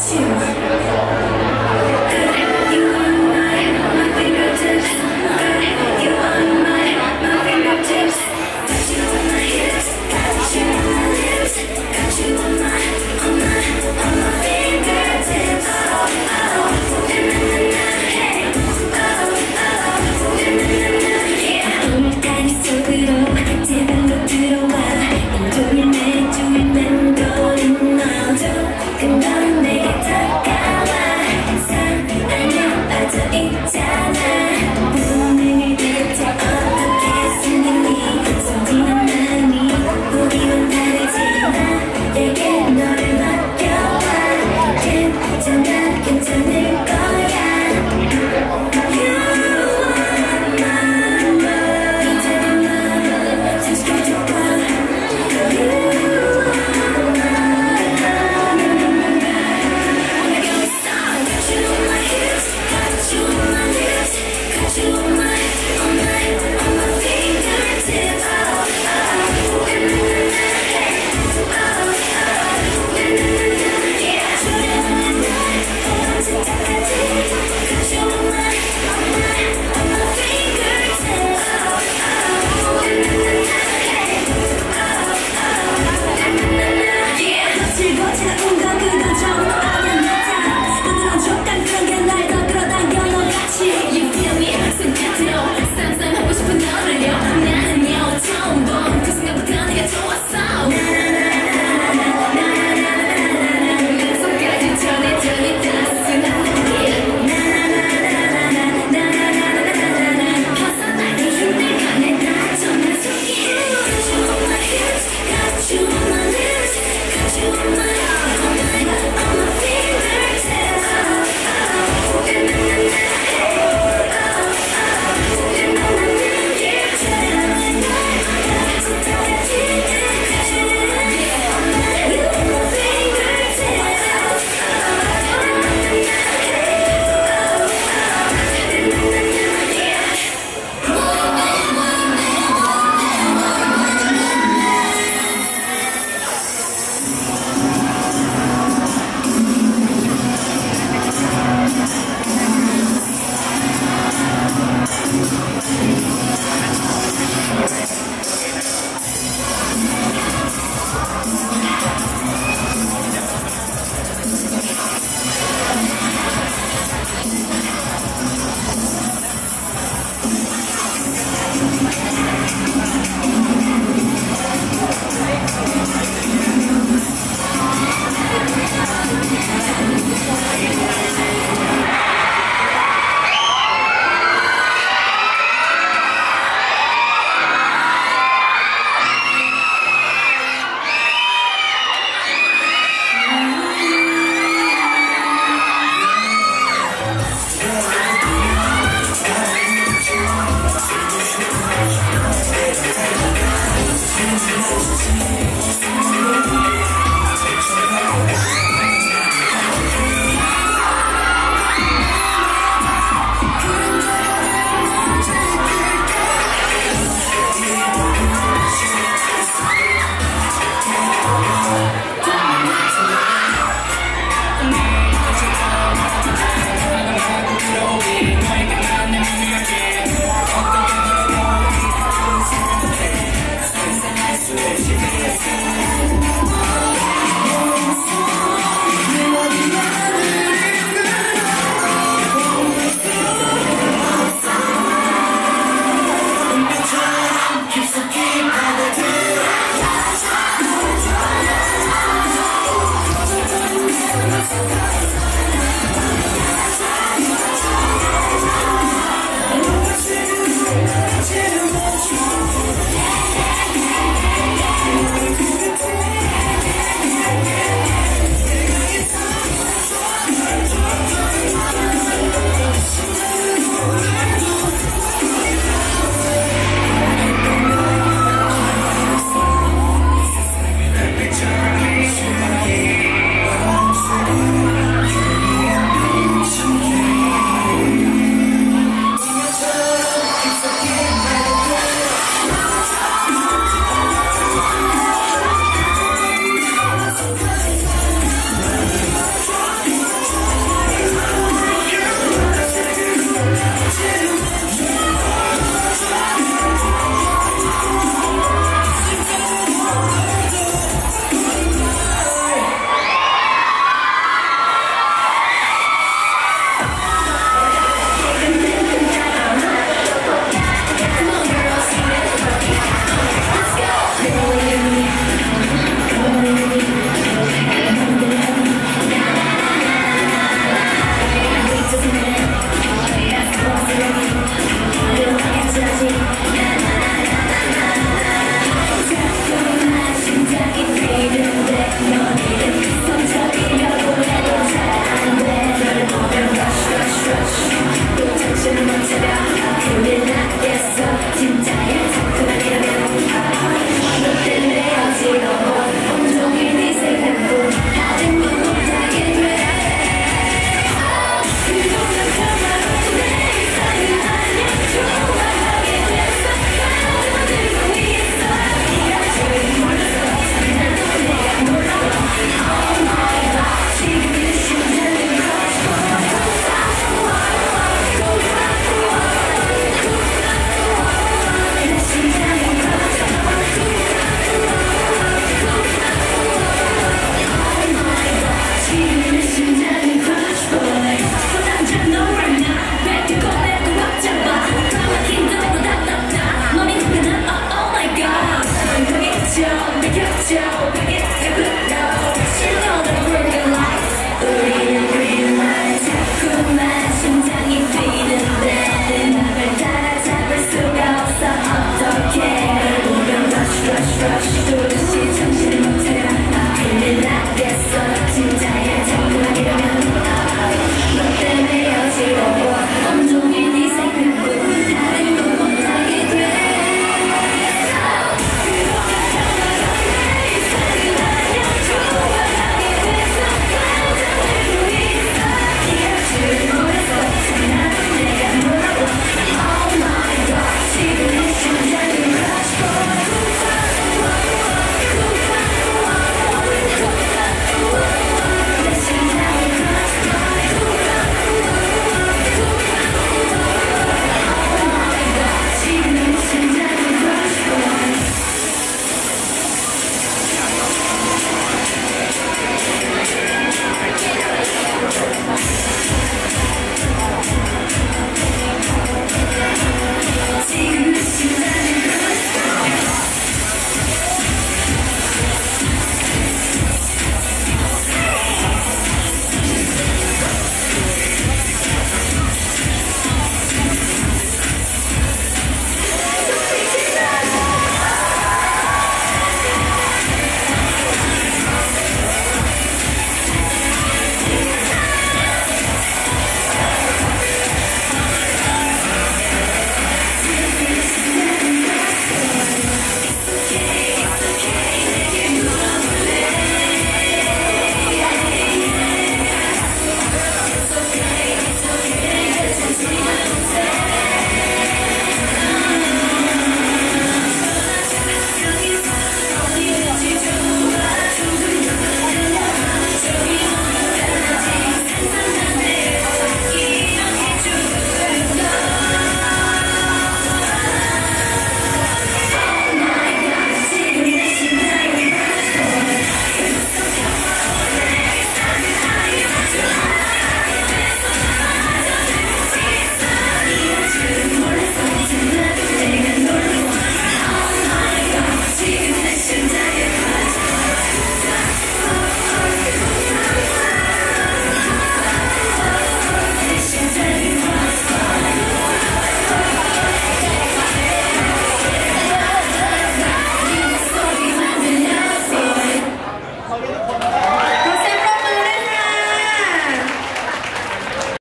信じる